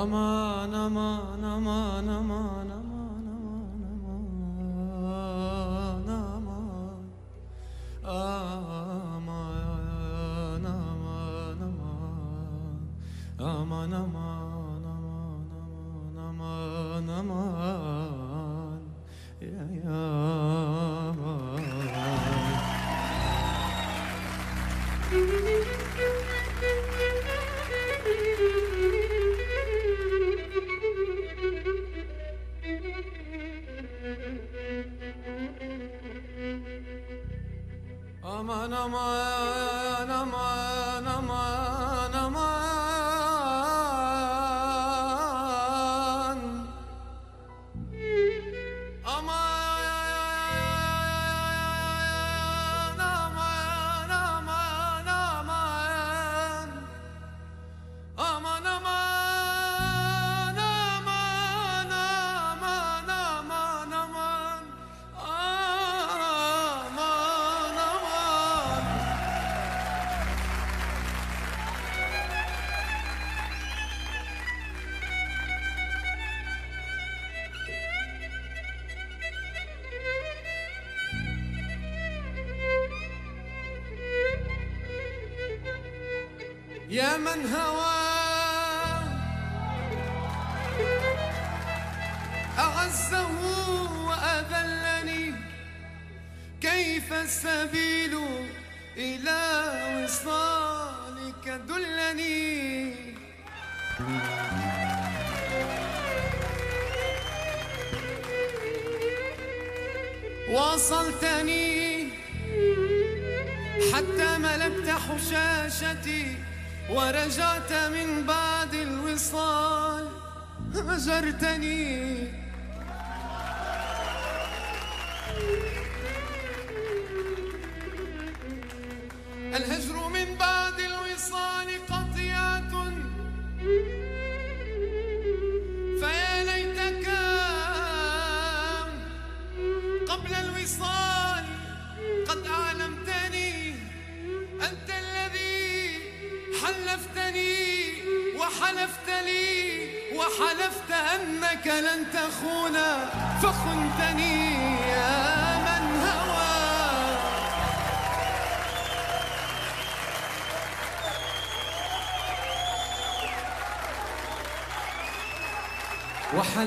Aman aman aman aman يا من هوى. أعزه وأذلني. كيف السبيل إلى وصالك دلني. واصلتني حتى ملكت حشاشتي. ورجعت من بعد الوصال هجرتني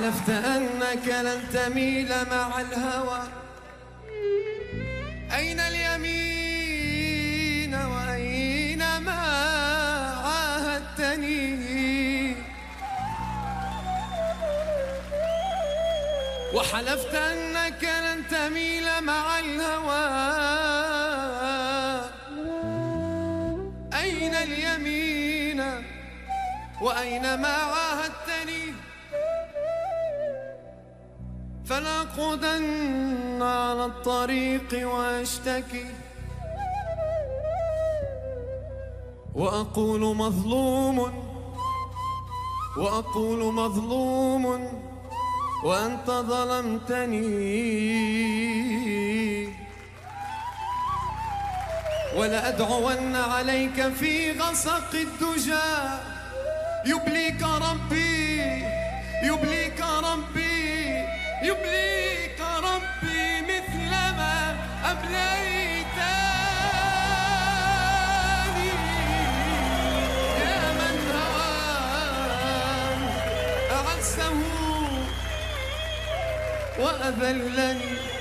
وحلفت أنك لن تميل مع الهوى. أين اليمين وأين ما عاهدتني؟ وحلفت أنك لن تميل مع الهوى. أين اليمين وأين ما عاهدتني؟ فلأقعدن على الطريق وأشتكي وأقول مظلوم وأقول مظلوم وأنت ظلمتني. ولأدعون عليك في غسق الدجى. يبليك ربي أذلني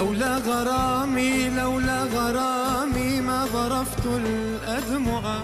لولا غرامي لولا غرامي ما غرفت الأدمع.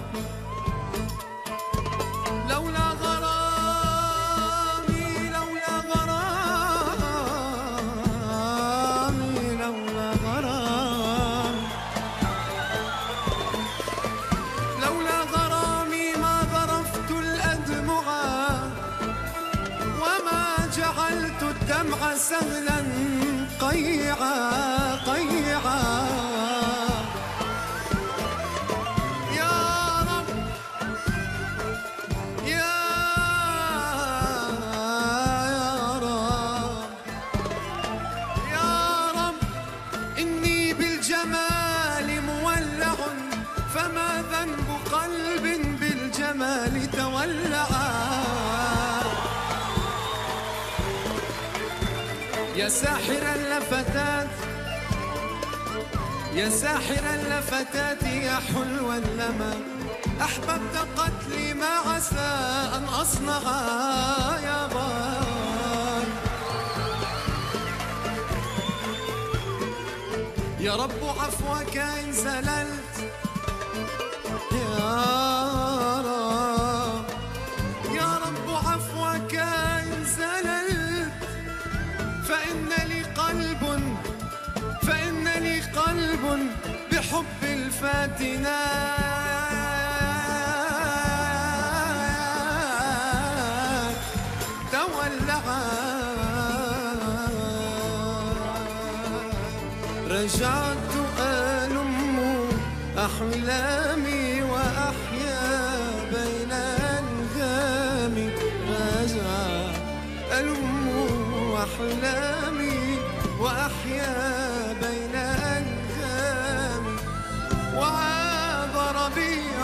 ساحرا اللفتات يا ساحرا اللفتات يا حلو اللمى أحببت قتلي ما عسى أن أصنع يا بار. يا رب عفوك إن زللت يا فاتنا رجعت ألم أحلامي وأحيا بين أنغامي. رجع ألم أحلامي وأحيا بين الليل ربيع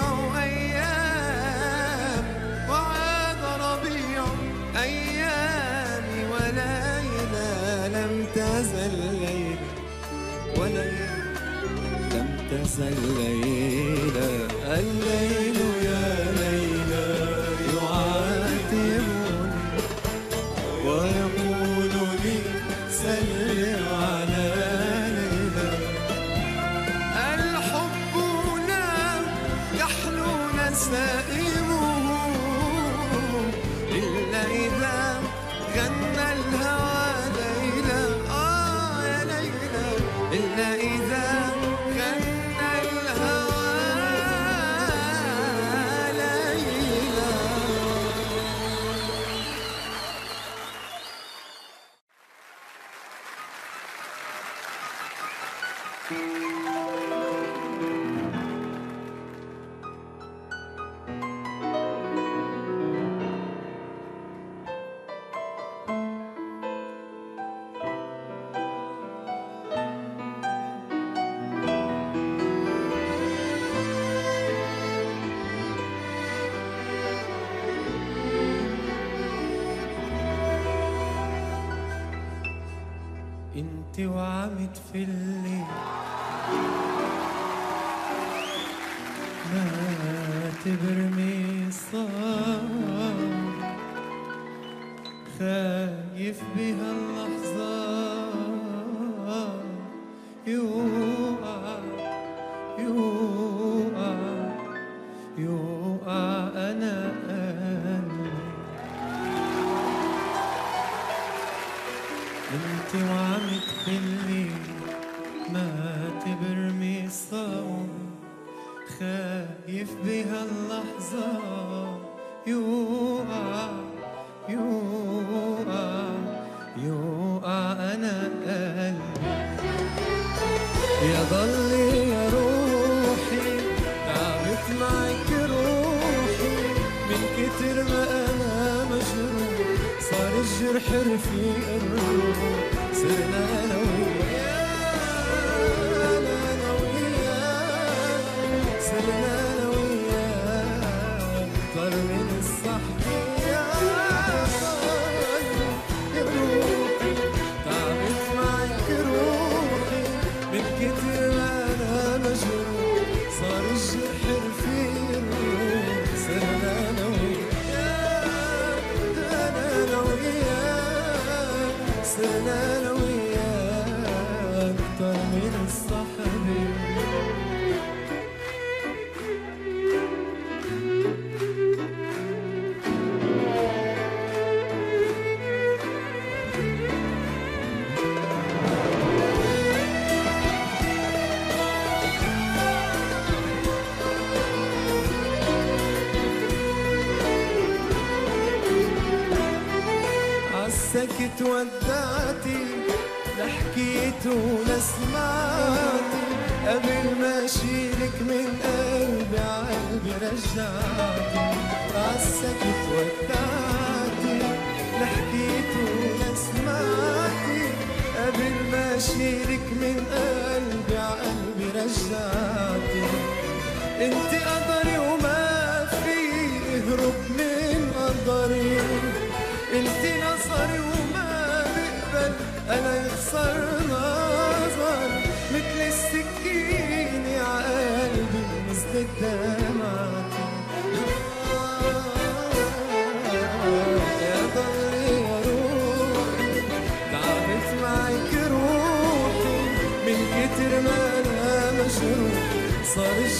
ربيع لم تزل ليلى لم تزل ليلى الليل غيرك من قلبي ع قلبي رجعتي انت قدري وما في اهرب من قدري. انت نصري وما بقبل أنا يخسر نار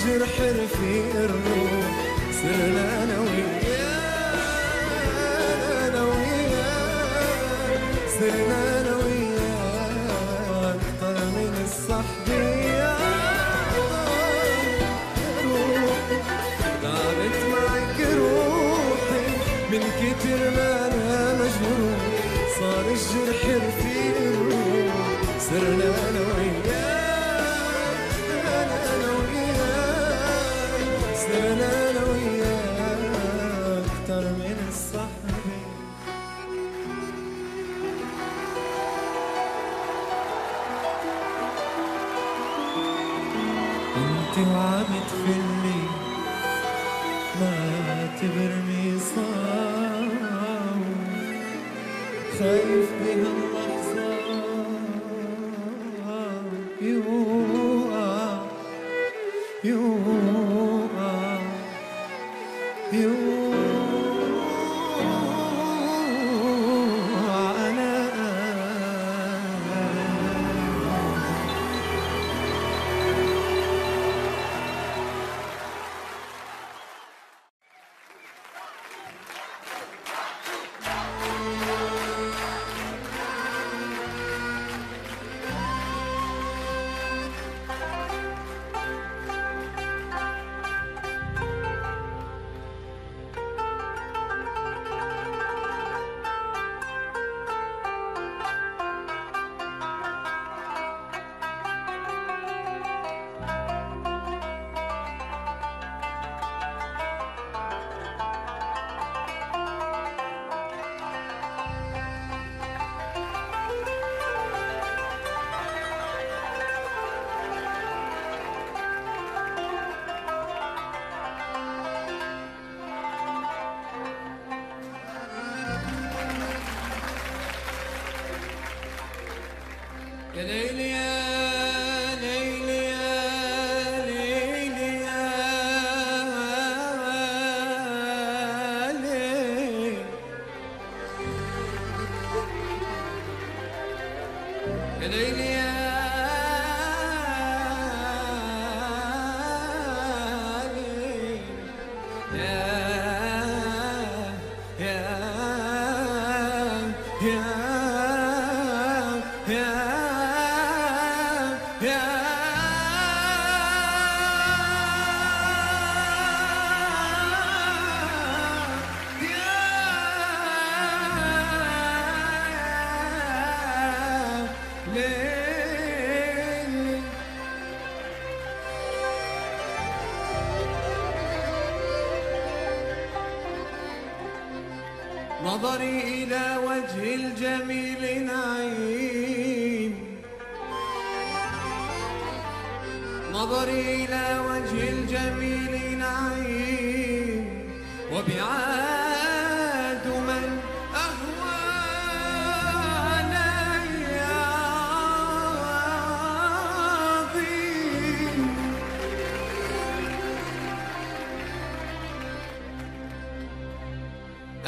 الجرح رفيق الروح. سلام.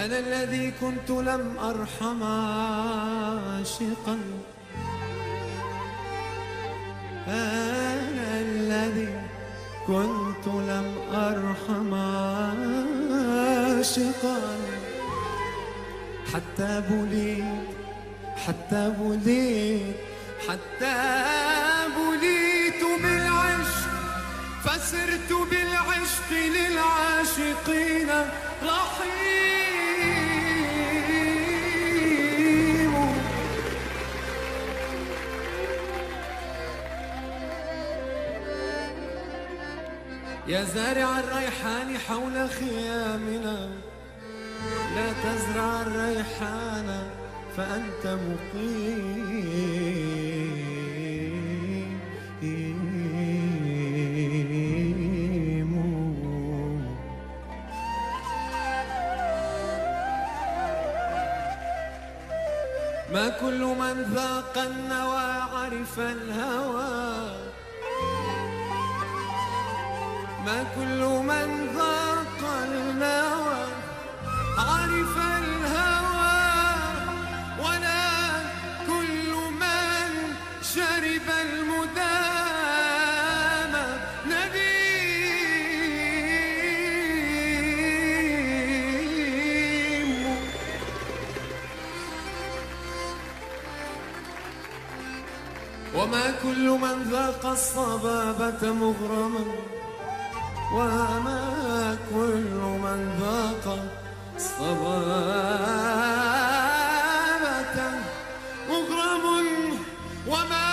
أنا الذي كنت لم أرحم عاشقا. أنا الذي كنت لم أرحم عاشقا. حتى بليت حتى بليت حتى بليت بالعشق. فسرت بالعشق للعاشقين رحيم. يا زارع الريحان حول خيامنا. لا تزرع الريحان فأنت مقيم. ما كل من ذاق النوى عرف الهوى. ما كل من ذاق النوى عرف الهوى ولا كل من شرب المدام. نديم وما كل من ذاق الصبابة مغرما. وما كل من ذاق الصبابة مغرم وما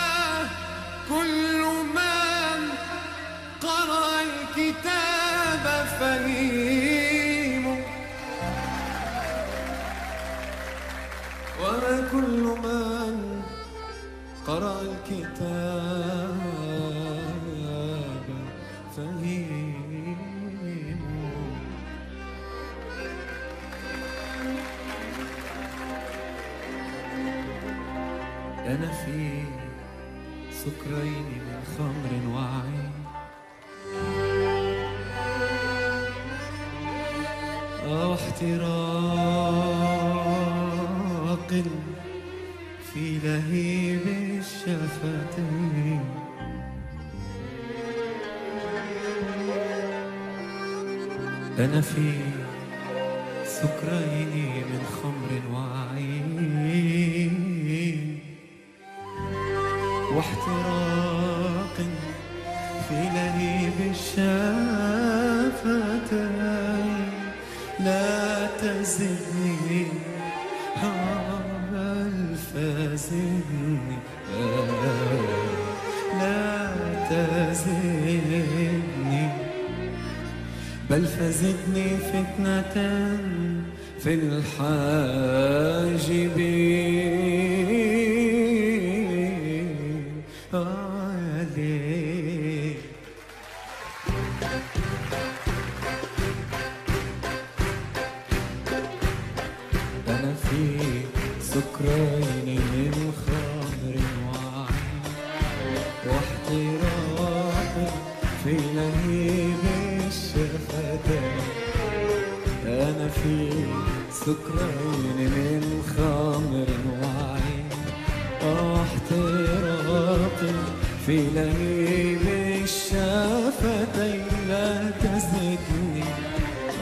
في لهيب الشفتين لا تزدني.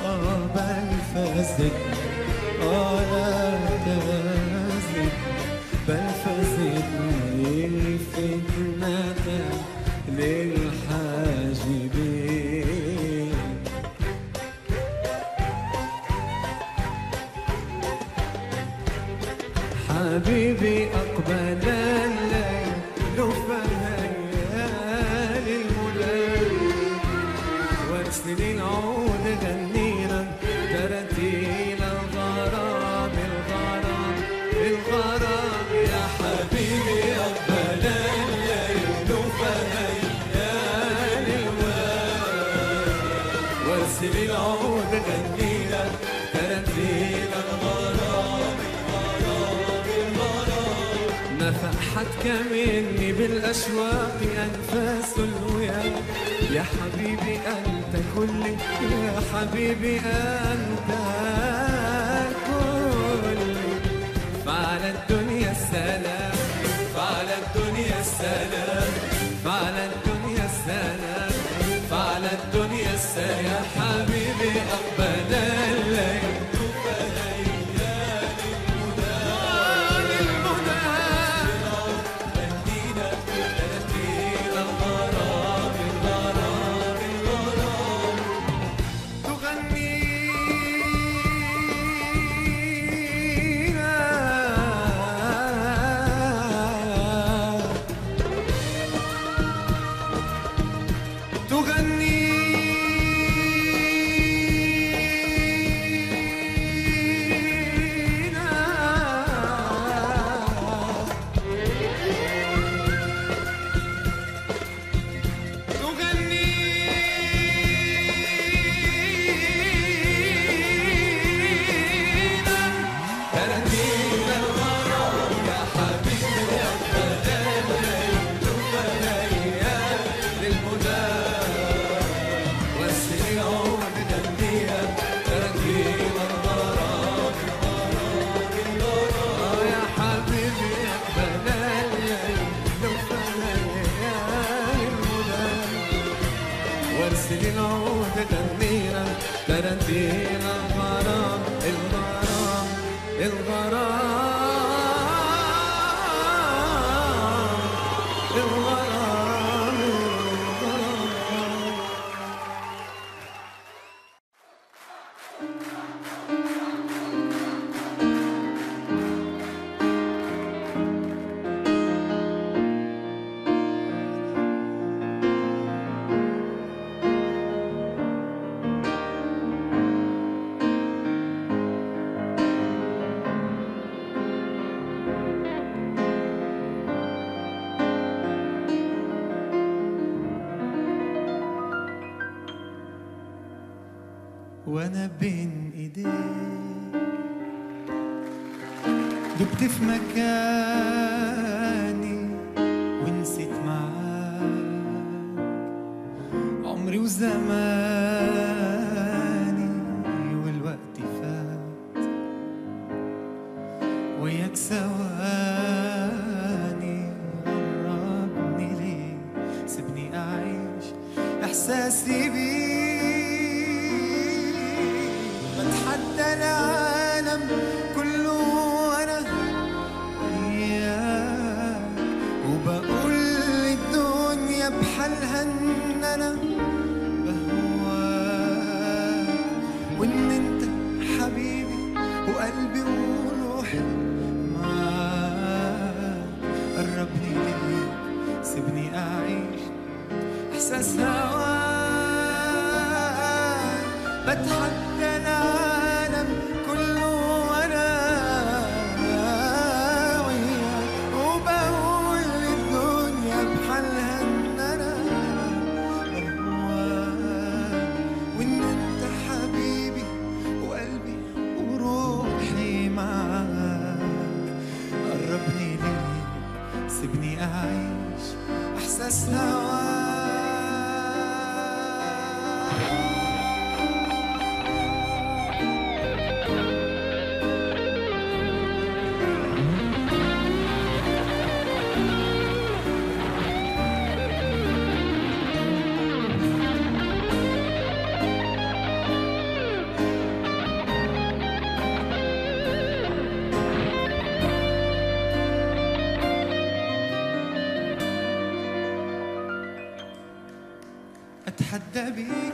آه بل آه مني بالأشواق أنفاس الويا يا حبيبي أنت كلي يا حبيبي أنت كلي فعلى الدنيا السلام فعلى الدنيا السلام فعلى الدنيا السلام فعلى الدنيا السلام. يا حبيبي أقبل الليل. وأنا اتحدى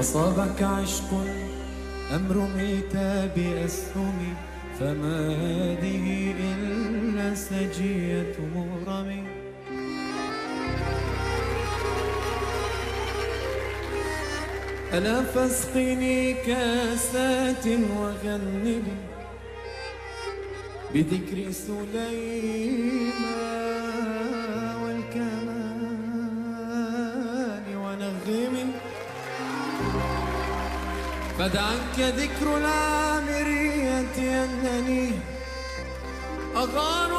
أصابك عشق أم رميت بأسهم فما هذه إلا سجية مغرم. ألا فاسقني كاسات وغنني بذكر سليمان. فدعك ذكر العامرية أنني أغار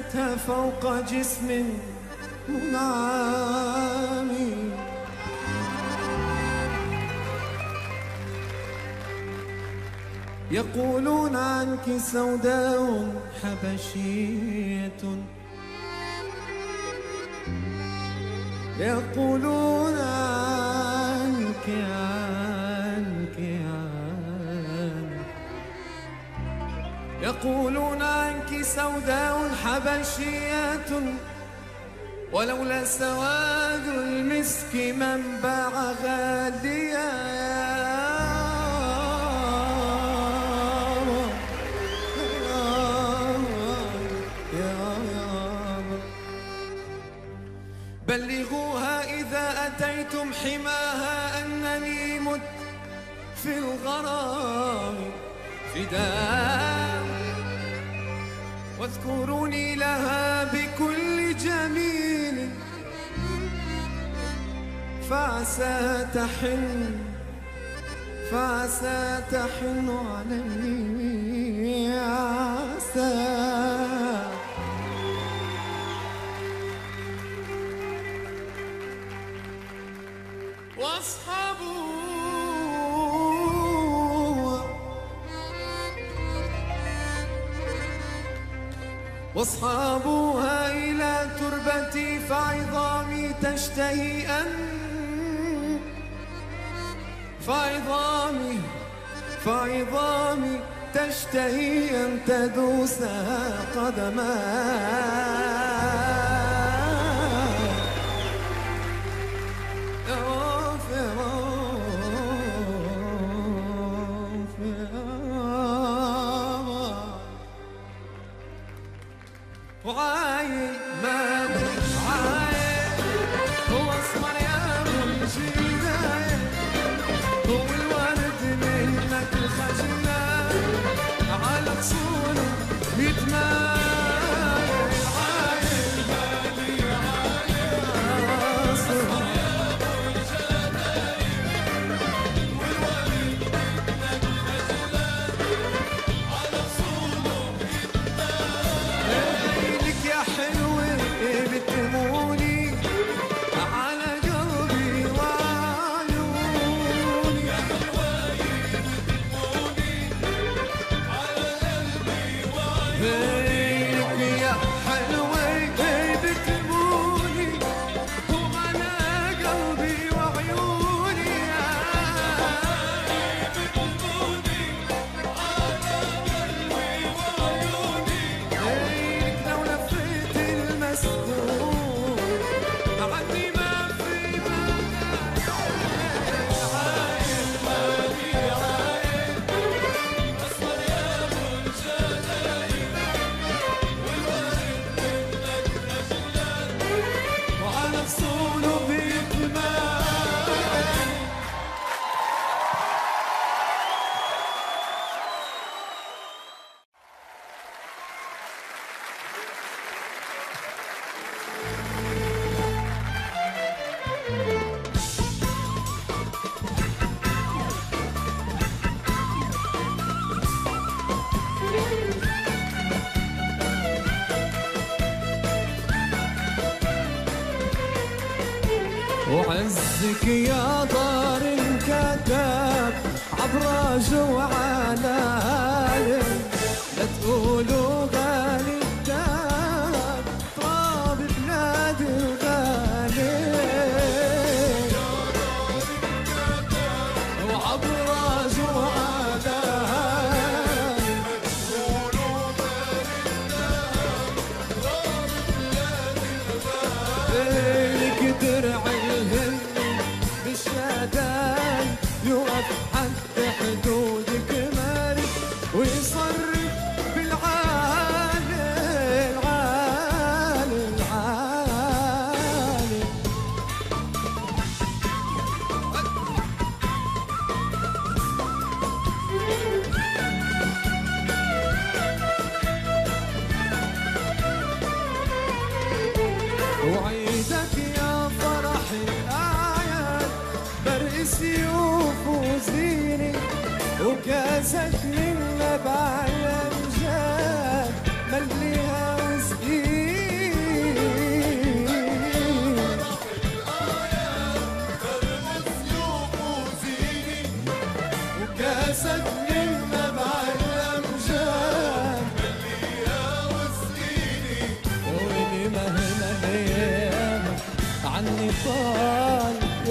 لبستها فوق جسم منعم يقولون عنك سوداء حبشية. يقولون عنك يقولون عنك سوداء حبشية ولولا سواد المسك منبع غاليا بلغوها إذا أتيتم حماها أنني مت في الغرام. فداء واذكروني لها بكل جميل. فعسى تحن فعسى تحن علي. عسى واصحابها إلى تربتي فعظامي تشتهي أن فعظامي فعظامي تشتهي أن تدوسها قدماي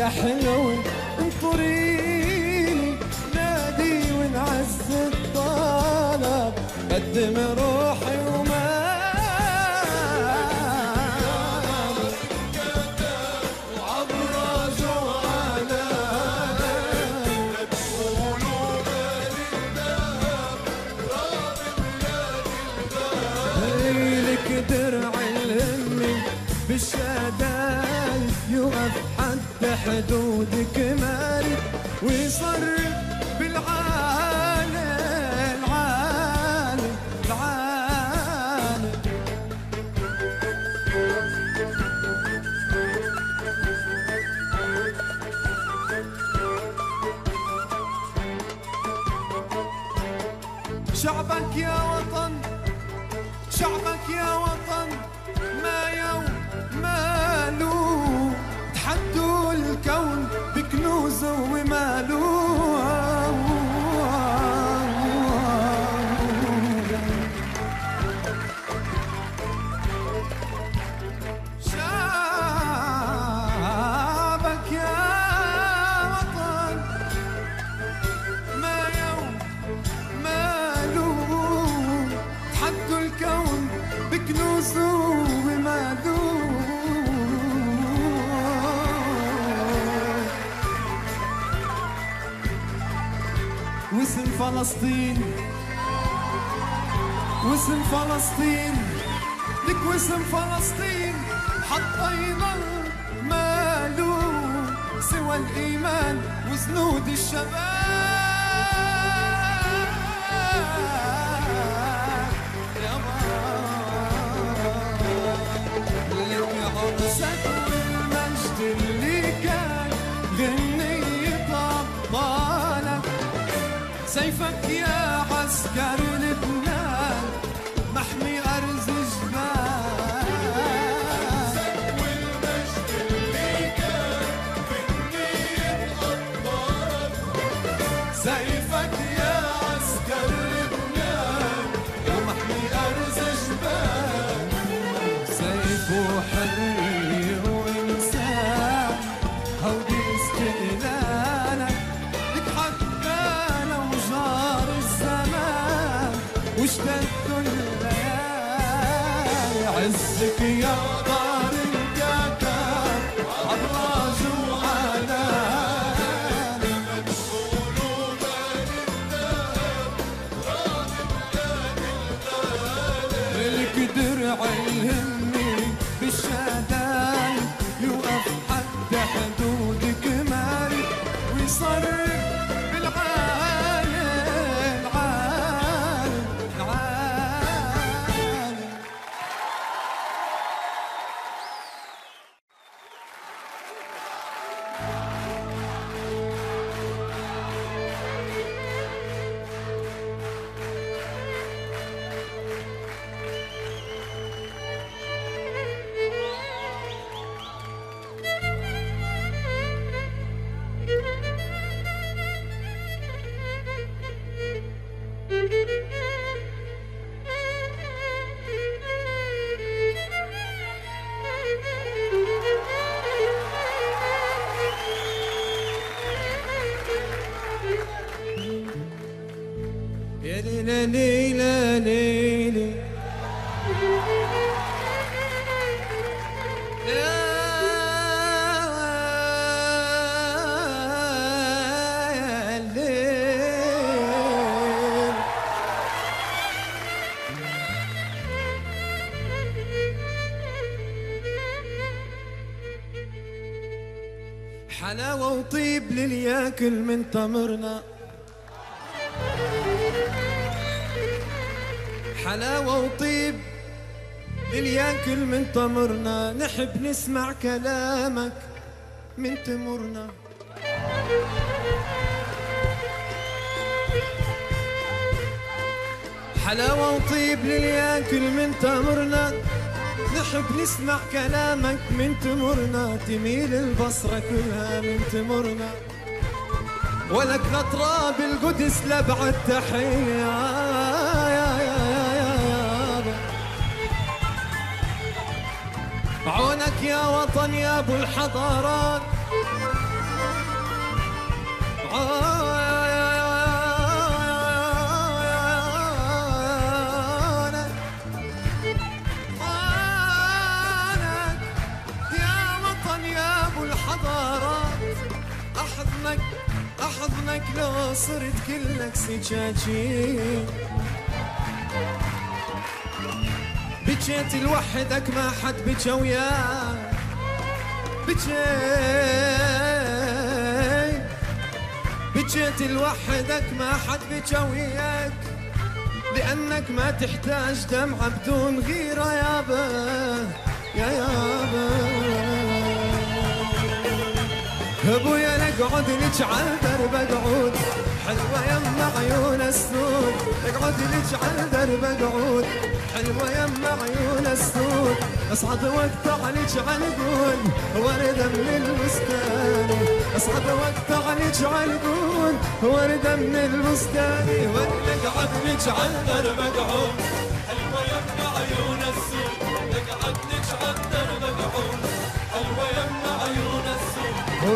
حلوه وجودك مارد ويصرف بالعالم العالم العالم. شعبك يا فلسطين. واسم فلسطين. لك واسم فلسطين. حطينا ما له سوى الإيمان وزنود الشباب. يا عسكرنا. للياكل من تمرنا. حلاوة وطيب للياكل من تمرنا. نحب نسمع كلامك من تمرنا. حلاوة وطيب للياكل من تمرنا. نحب نسمع كلامك من تمرنا. تميل البصرة كلها من تمرنا. ولك لتراب القدس لبعد تحية يا يا يا يا عونك يا وطن يا ابو الحضارات. احضنك لو صرت كلك سجاجين بجيت لوحدك ما حد بجا وياك. بجيت. بجيت لوحدك ما حد بجا وياك. لأنك ما تحتاج دمعة بدون غيرة يابا يا يابا ابويا نقعد نجعل درب قعود حلوة يما عيون السود نقعد نجعل درب قعود حلوة يما عيون السود اصعد واقطع نجعل قول وردة من البستان اصعد واقطع نجعل قول وردة من البستان ونقعد نجعل درب قعود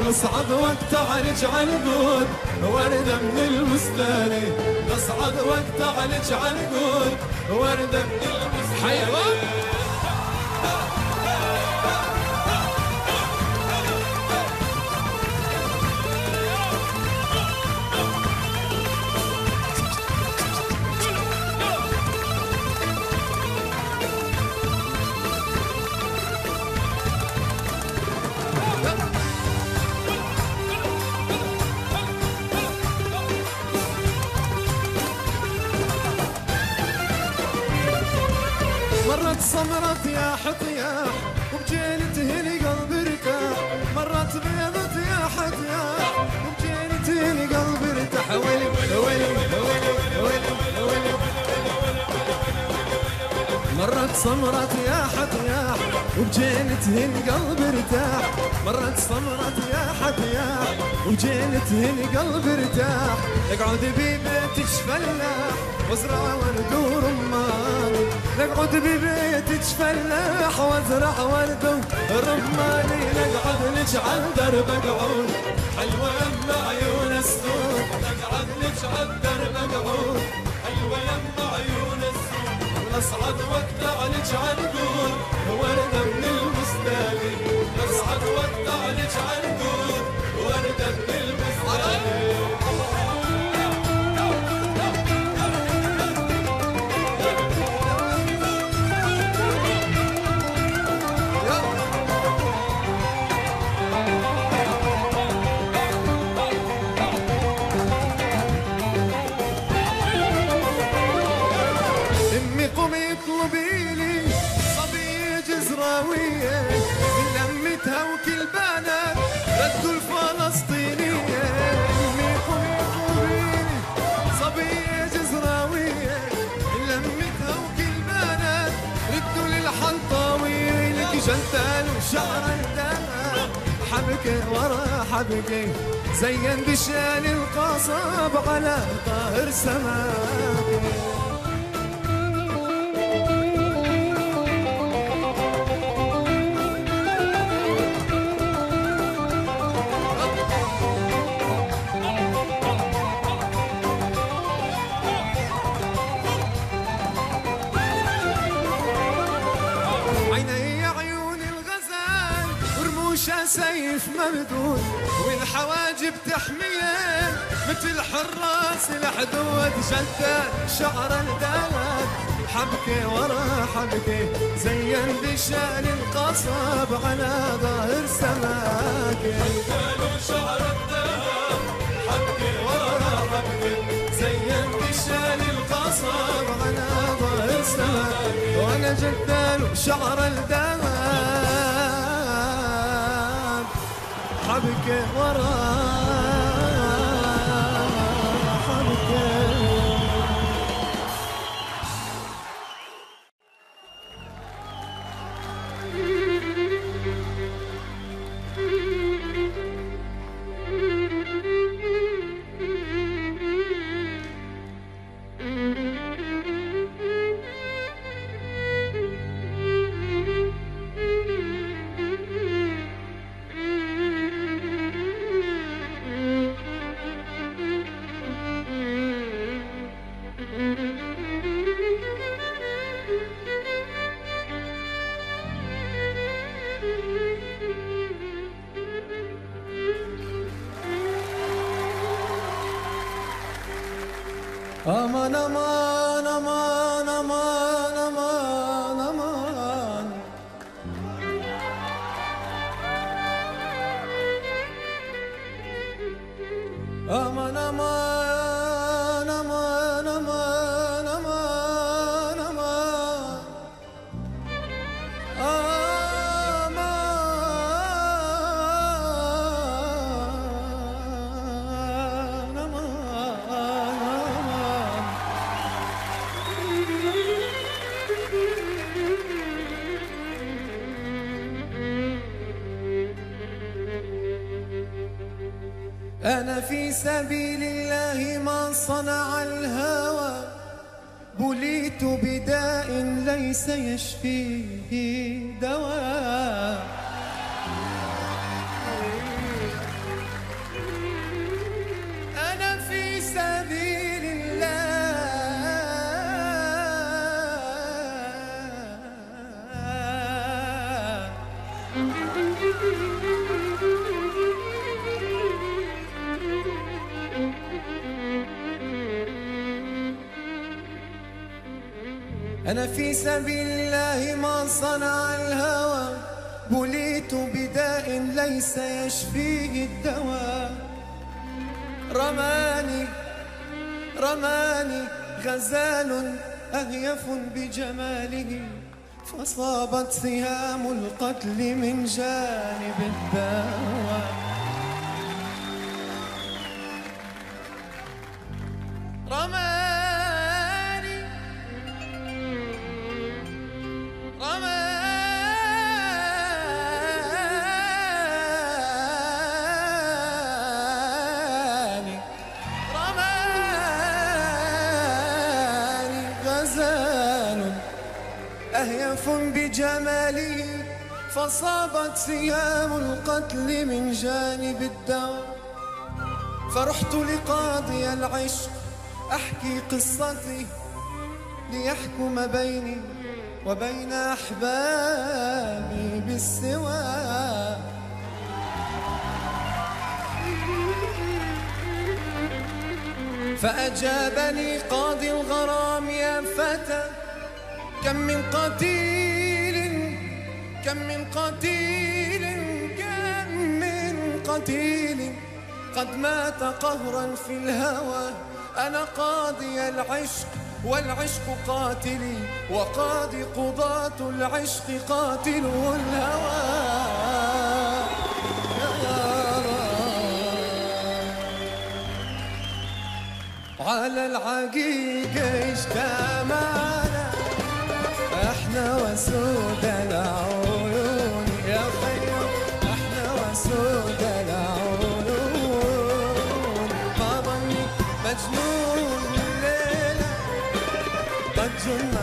السود ونصعد واقطع نجعل قول وردة من البستان نصعد واقطع نجعل قول وردة من البستان حيوان! سمرت يا تهني قلبي ارتاح مرت بيضت يا تهني قلبي ارتاح ويلي ويلي ويلي ويلي مرت سمرت يا تهني قلبي ارتاح مرت سمرت يا حطياح وبجيل تهني قلبي ارتاح اقعد ببيتك فلاح وازرع ورد ورمان نقعد ببيتك فلاح وازرع ورد ورماني نقعد نجعل درب قعود حلوة يما عيون السود نقعد نجعل درب قعود. ونصعد واقطع قول وردة من نجعل جنتال وشعر الدم. حبكة ورا حبكة زين بشأن القصب على طاهر سماكه ورموشها سيف ممدود والحواجب تحميه مثل حراس الحدود جدة شعر الدلال حبكي ورا حبكي زين بشأن القصب على ظاهر سماكي قالوا شعر الذهب حبكي ورا زين بشأن القصب على سماكي وأنا جدال شعر الدهب حبكي ورا أنا في سبيل الله ما صنع الهوى. بليت بداء ليس يشفيه دواء. أنا في سبيل الله ما صنع الهوى بليت بداء ليس يشفيه الدواء رماني رماني غزال أهيف بجماله فصابت سهام القتل من جانب الدواء فصابت سهام القتل من جانب الدواء فرحت لقاضي العشق أحكي قصتي ليحكم بيني وبين أحبابي بالسوى. فأجابني قاضي الغرام يا فتى كم من قتيل كم من قتيل كم من قتيل قد مات قهرا في الهوى أنا قاضي العشق والعشق قاتلي وقاضي قضاة العشق قاتله الهوى. على العقيقة اجتمعنا إحنا وسود العيون قد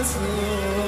مسرورا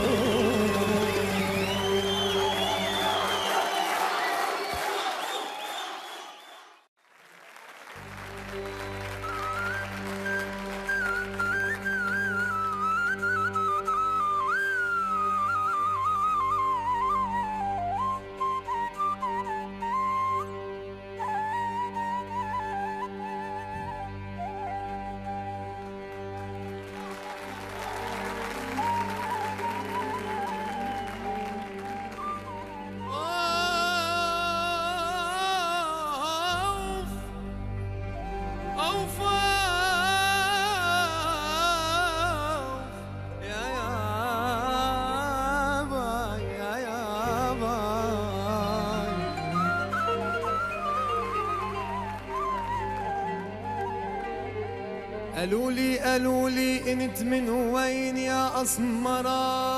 قالوا لي قالوا لي انت من وين يا اسمره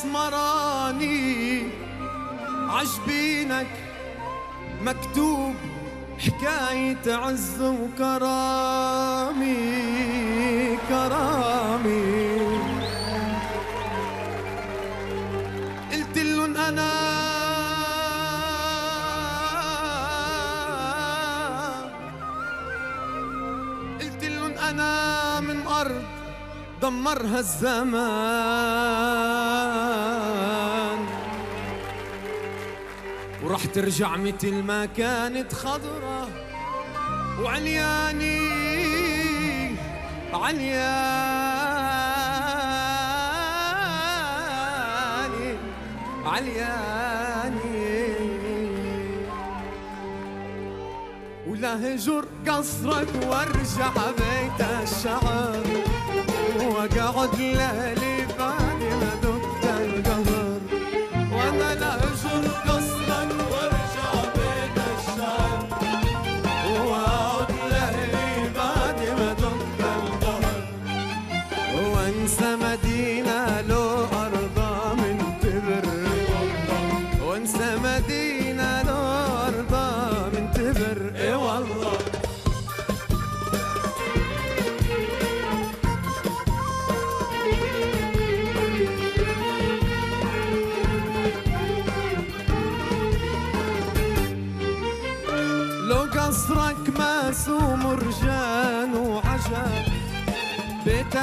مسمراني عجبينك مكتوب حكاية عز وكرامة. دمرها الزمان. وراح ترجع متل ما كانت خضرة. وعلياني علياني علياني. ولا هجر قصرك وارجع بيت الشعر. وأقعد ليلي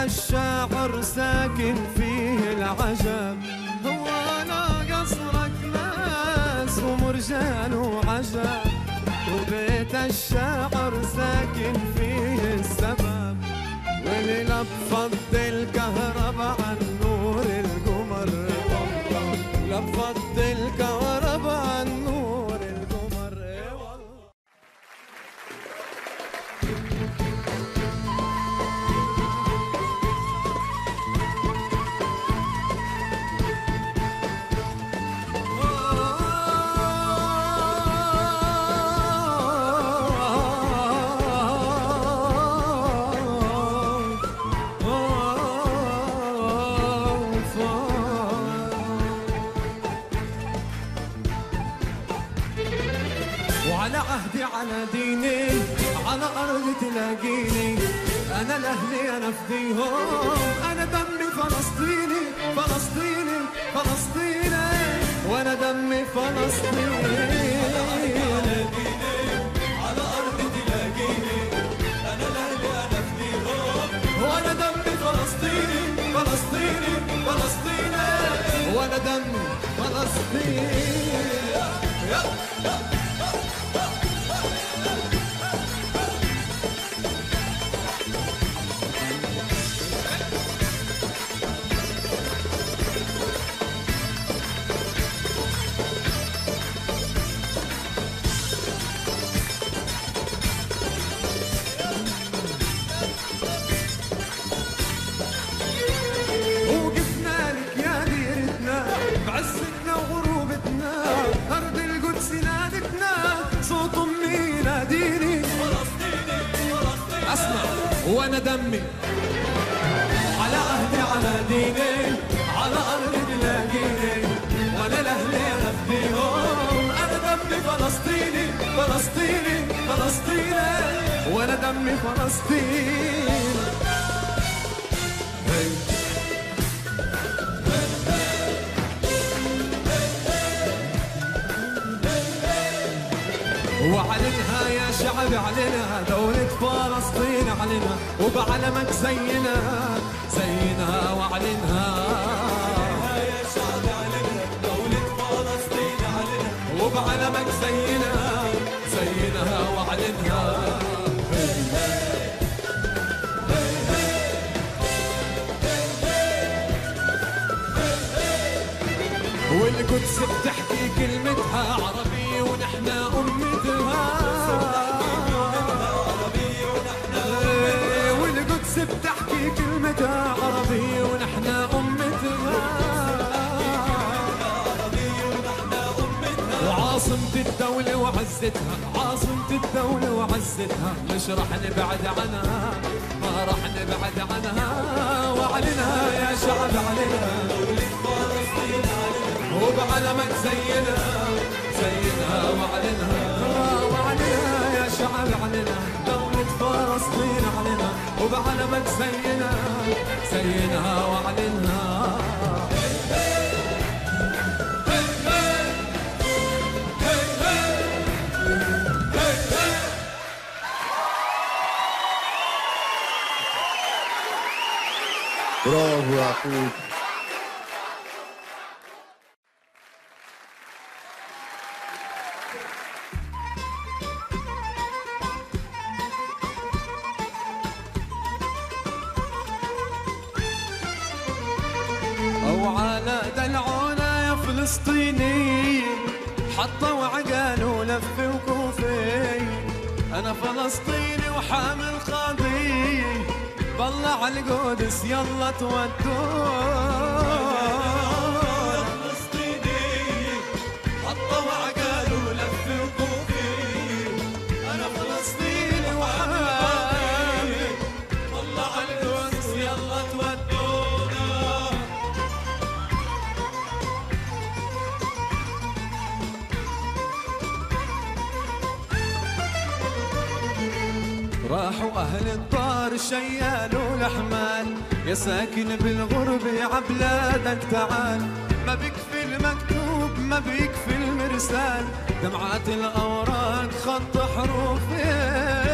الشاعر ساكن فيه العجب. هو أنا قصرك ناس ومرجان وعجب. وبيت الشاعر ساكن فيه السبب. وللأب الكهرباء على ديني على أرضي تلاقيني. أنا لأهلي أنا فيهم أنا دمي فلسطيني فلسطيني فلسطيني. وأنا دمي فلسطيني. وأنا دمي فلسطيني فلسطيني فلسطيني. وأنا دمي فلسطيني. دمي. على عهدي على ديني على أرض تلاقيني وأنا لأهلي أفديهم أنا دمي فلسطيني فلسطيني فلسطيني. وأنا دمي فلسطيني. Hey. وعلنها يا شعب علنا دولة. فلسطين علنا وبعلمك زينا زينا وعلنها يا شعب علنا دولة فلسطين علنا وبعلمك زينا زينا وعلنها والقدس بتحكي كلمتها عربي ونحن أمتها كلمتها عربي ونحن أمتها وعاصمة الدولة وعزتها عاصمة الدولة وعزتها. مش رح نبعد عنها ما رح نبعد عنها. وعلنها يا شعب علينا. دولة فلسطين علنا وبعلمك زينا زينا وعلنها وعلنها يا شعب علينا. دولة فلسطين. علينا وبعلمك زينا زينا وعلنها برافو يعقوب أنا فلسطيني وحامل قضية على القدس يلا تودونا الدار شيالوا الأحمال يا ساكن بالغربة عبلادك تعال. ما بيكفي المكتوب ما بيكفي المرسال. دمعات الأوراق خط حروفين.